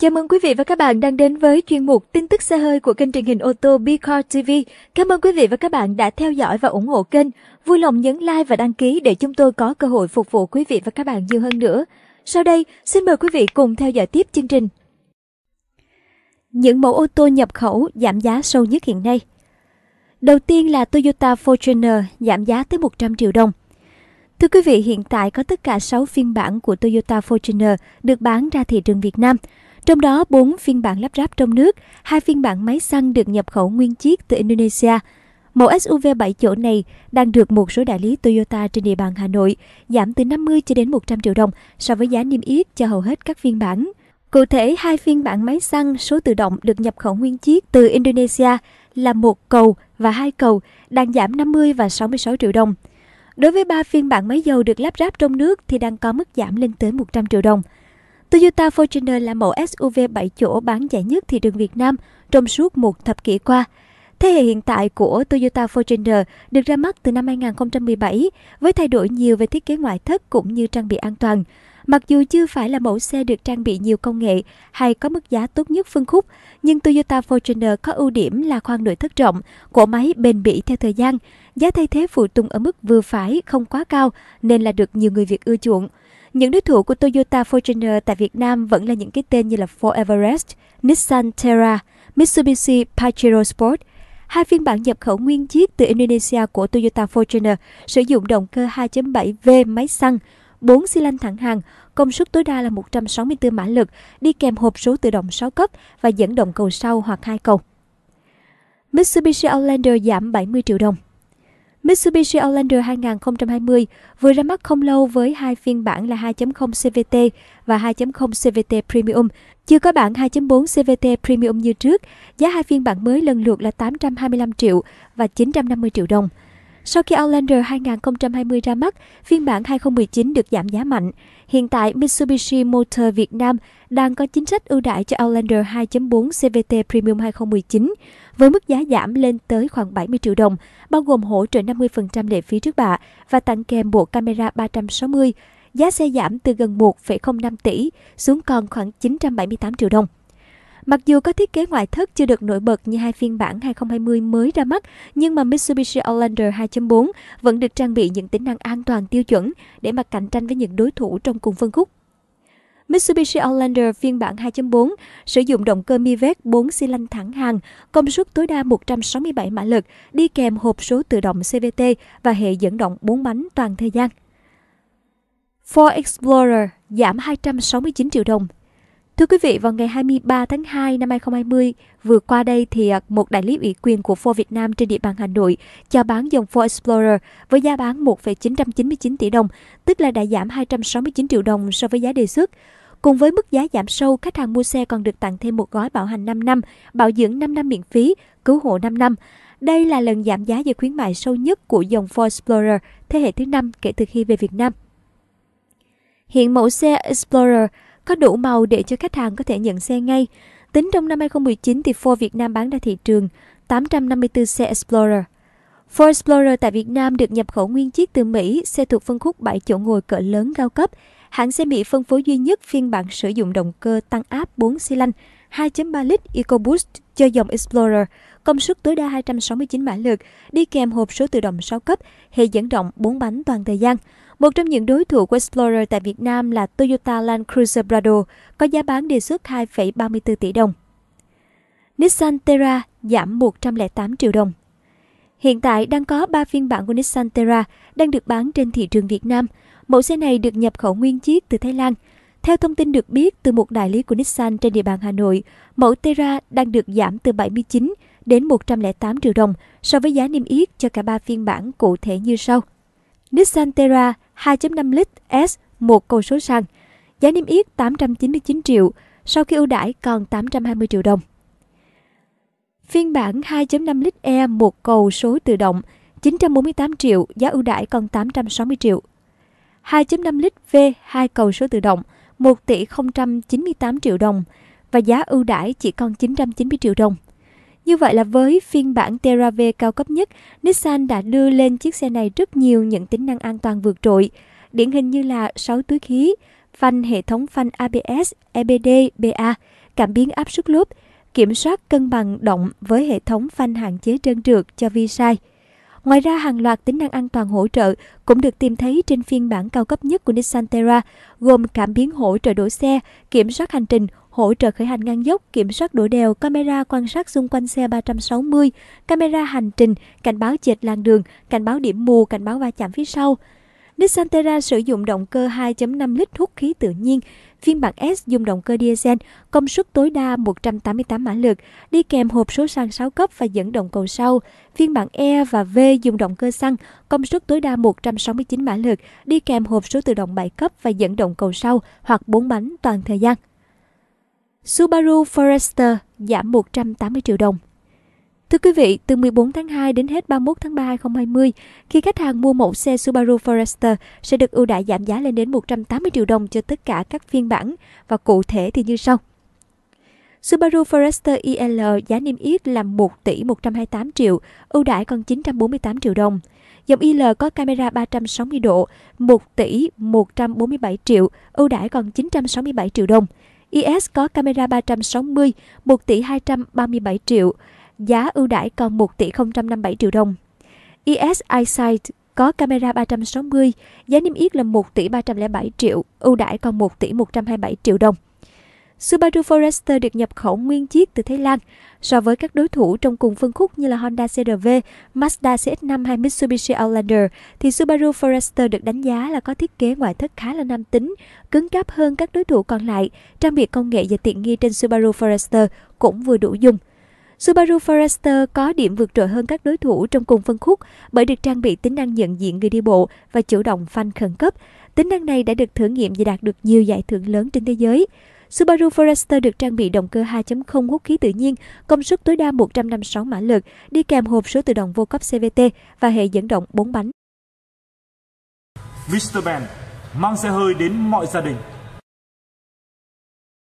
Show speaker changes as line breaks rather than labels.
Chào mừng quý vị và các bạn đang đến với chuyên mục tin tức xe hơi của kênh truyền hình ô tô Bicar TV. Cảm ơn quý vị và các bạn đã theo dõi và ủng hộ kênh. Vui lòng nhấn like và đăng ký để chúng tôi có cơ hội phục vụ quý vị và các bạn nhiều hơn nữa. Sau đây, xin mời quý vị cùng theo dõi tiếp chương trình. Những mẫu ô tô nhập khẩu giảm giá sâu nhất hiện nay. Đầu tiên là Toyota Fortuner giảm giá tới 100 triệu đồng. Thưa quý vị, hiện tại có tất cả 6 phiên bản của Toyota Fortuner được bán ra thị trường Việt Nam – trong đó 4 phiên bản lắp ráp trong nước, hai phiên bản máy xăng được nhập khẩu nguyên chiếc từ Indonesia. Mẫu SUV 7 chỗ này đang được một số đại lý Toyota trên địa bàn Hà Nội giảm từ 50 cho đến 100 triệu đồng so với giá niêm yết cho hầu hết các phiên bản. Cụ thể, hai phiên bản máy xăng số tự động được nhập khẩu nguyên chiếc từ Indonesia là một cầu và hai cầu đang giảm 50 và 66 triệu đồng. Đối với ba phiên bản máy dầu được lắp ráp trong nước thì đang có mức giảm lên tới 100 triệu đồng. Toyota Fortuner là mẫu SUV 7 chỗ bán chạy nhất thị trường Việt Nam trong suốt một thập kỷ qua. Thế hệ hiện tại của Toyota Fortuner được ra mắt từ năm 2017 với thay đổi nhiều về thiết kế ngoại thất cũng như trang bị an toàn. Mặc dù chưa phải là mẫu xe được trang bị nhiều công nghệ hay có mức giá tốt nhất phân khúc, nhưng Toyota Fortuner có ưu điểm là khoang nội thất rộng, cỗ máy bền bỉ theo thời gian, giá thay thế phụ tùng ở mức vừa phải, không quá cao nên là được nhiều người Việt ưa chuộng. Những đối thủ của Toyota Fortuner tại Việt Nam vẫn là những cái tên như là Ford Everest, Nissan Terra, Mitsubishi Pajero Sport. Hai phiên bản nhập khẩu nguyên chiếc từ Indonesia của Toyota Fortuner sử dụng động cơ 2.7V máy xăng, 4 xi lanh thẳng hàng, công suất tối đa là 164 mã lực, đi kèm hộp số tự động 6 cấp và dẫn động cầu sau hoặc hai cầu. Mitsubishi Outlander giảm 70 triệu đồng. Mitsubishi Outlander 2020 vừa ra mắt không lâu với hai phiên bản là 2.0 CVT và 2.0 CVT Premium. Chưa có bản 2.4 CVT Premium như trước, giá hai phiên bản mới lần lượt là 825 triệu và 950 triệu đồng. Sau khi Outlander 2020 ra mắt, phiên bản 2019 được giảm giá mạnh. Hiện tại, Mitsubishi Motor Việt Nam đang có chính sách ưu đãi cho Outlander 2.4 CVT Premium 2019 với mức giá giảm lên tới khoảng 70 triệu đồng, bao gồm hỗ trợ 50% lệ phí trước bạ và tặng kèm bộ camera 360. Giá xe giảm từ gần 1,05 tỷ xuống còn khoảng 978 triệu đồng. Mặc dù có thiết kế ngoại thất chưa được nổi bật như hai phiên bản 2020 mới ra mắt, nhưng mà Mitsubishi Outlander 2.4 vẫn được trang bị những tính năng an toàn tiêu chuẩn để mà cạnh tranh với những đối thủ trong cùng phân khúc. Mitsubishi Outlander phiên bản 2.4 sử dụng động cơ Mivec 4 xi lanh thẳng hàng, công suất tối đa 167 mã lực, đi kèm hộp số tự động CVT và hệ dẫn động 4 bánh toàn thời gian. Ford Explorer giảm 269 triệu đồng Thưa quý vị, vào ngày 23 tháng 2 năm 2020 vừa qua đây thì à, một đại lý ủy quyền của Ford Việt Nam trên địa bàn Hà Nội chào bán dòng Ford Explorer với giá bán 1,999 tỷ đồng, tức là đã giảm 269 triệu đồng so với giá đề xuất. Cùng với mức giá giảm sâu, khách hàng mua xe còn được tặng thêm một gói bảo hành 5 năm, bảo dưỡng 5 năm miễn phí, cứu hộ 5 năm. Đây là lần giảm giá và khuyến mại sâu nhất của dòng Ford Explorer thế hệ thứ năm kể từ khi về Việt Nam. Hiện mẫu xe Explorer có đủ màu để cho khách hàng có thể nhận xe ngay. Tính trong năm 2019 thì Ford Việt Nam bán ra thị trường 854 xe Explorer. Ford Explorer tại Việt Nam được nhập khẩu nguyên chiếc từ Mỹ, xe thuộc phân khúc 7 chỗ ngồi cỡ lớn cao cấp. Hãng xe Mỹ phân phối duy nhất phiên bản sử dụng động cơ tăng áp 4 xi lanh 2.3 lít EcoBoost cho dòng Explorer, công suất tối đa 269 mã lực, đi kèm hộp số tự động 6 cấp, hệ dẫn động 4 bánh toàn thời gian. Một trong những đối thủ của Explorer tại Việt Nam là Toyota Land Cruiser Prado, có giá bán đề xuất 2,34 tỷ đồng. Nissan Terra giảm 108 triệu đồng. Hiện tại đang có 3 phiên bản của Nissan Terra đang được bán trên thị trường Việt Nam. Mẫu xe này được nhập khẩu nguyên chiếc từ Thái Lan. Theo thông tin được biết từ một đại lý của Nissan trên địa bàn Hà Nội, mẫu Terra đang được giảm từ 79 đến 108 triệu đồng so với giá niêm yết cho cả ba phiên bản cụ thể như sau. Nissan Terra 2.5 lít S một cầu số sàn, giá niêm yết 899 triệu, sau khi ưu đãi còn 820 triệu đồng. Phiên bản 2.5 lít E một cầu số tự động 948 triệu, giá ưu đãi còn 860 triệu. 2.5 lít V hai cầu số tự động 1 tỷ 098 triệu đồng. và giá ưu đãi chỉ còn 990 triệu đồng. Như vậy là với phiên bản Terra-V cao cấp nhất, Nissan đã đưa lên chiếc xe này rất nhiều những tính năng an toàn vượt trội, điển hình như là 6 túi khí, phanh hệ thống phanh ABS, EBD, BA, cảm biến áp suất lốp, kiểm soát cân bằng động với hệ thống phanh hạn chế trơn trượt cho vi sai. Ngoài ra, hàng loạt tính năng an toàn hỗ trợ cũng được tìm thấy trên phiên bản cao cấp nhất của Nissan Terra, gồm cảm biến hỗ trợ đổ xe, kiểm soát hành trình, hỗ trợ khởi hành ngang dốc, kiểm soát độ đèo, camera quan sát xung quanh xe 360, camera hành trình, cảnh báo chệch làn đường, cảnh báo điểm mù, cảnh báo va chạm phía sau. Nissan Terra sử dụng động cơ 2.5 lít hút khí tự nhiên, phiên bản S dùng động cơ diesel, công suất tối đa 188 mã lực, đi kèm hộp số xăng 6 cấp và dẫn động cầu sau. Phiên bản E và V dùng động cơ xăng, công suất tối đa 169 mã lực, đi kèm hộp số tự động 7 cấp và dẫn động cầu sau hoặc 4 bánh toàn thời gian. Subaru Forester giảm 180 triệu đồng. Thưa quý vị, từ 14 tháng 2 đến hết 31 tháng 3 2020, khi khách hàng mua mẫu xe Subaru Forester sẽ được ưu đãi giảm giá lên đến 180 triệu đồng cho tất cả các phiên bản và cụ thể thì như sau. Subaru Forester IL giá niêm yết là 1 tỷ 128 triệu, ưu đãi còn 948 triệu đồng. Dòng IL có camera 360 độ, 1 tỷ 147 triệu, ưu đãi còn 967 triệu đồng. IS có camera 360, 1 tỷ 237 triệu, giá ưu đãi còn 1 tỷ 057 triệu đồng. IS iSight có camera 360, giá niêm yết là 1 tỷ 307 triệu, ưu đãi còn 1 tỷ 127 triệu đồng. Subaru Forester được nhập khẩu nguyên chiếc từ Thái Lan. So với các đối thủ trong cùng phân khúc như là Honda CR-V, Mazda CX-5 hay Mitsubishi Outlander, thì Subaru Forester được đánh giá là có thiết kế ngoại thất khá là nam tính, cứng cáp hơn các đối thủ còn lại. Trang bị công nghệ và tiện nghi trên Subaru Forester cũng vừa đủ dùng. Subaru Forester có điểm vượt trội hơn các đối thủ trong cùng phân khúc bởi được trang bị tính năng nhận diện người đi bộ và chủ động phanh khẩn cấp. Tính năng này đã được thử nghiệm và đạt được nhiều giải thưởng lớn trên thế giới. Subaru Forester được trang bị động cơ 2.0 hút khí tự nhiên, công suất tối đa 156 mã lực, đi kèm hộp số tự động vô cấp CVT và hệ dẫn động 4 bánh.
Mr. Ben mang xe hơi đến mọi gia đình.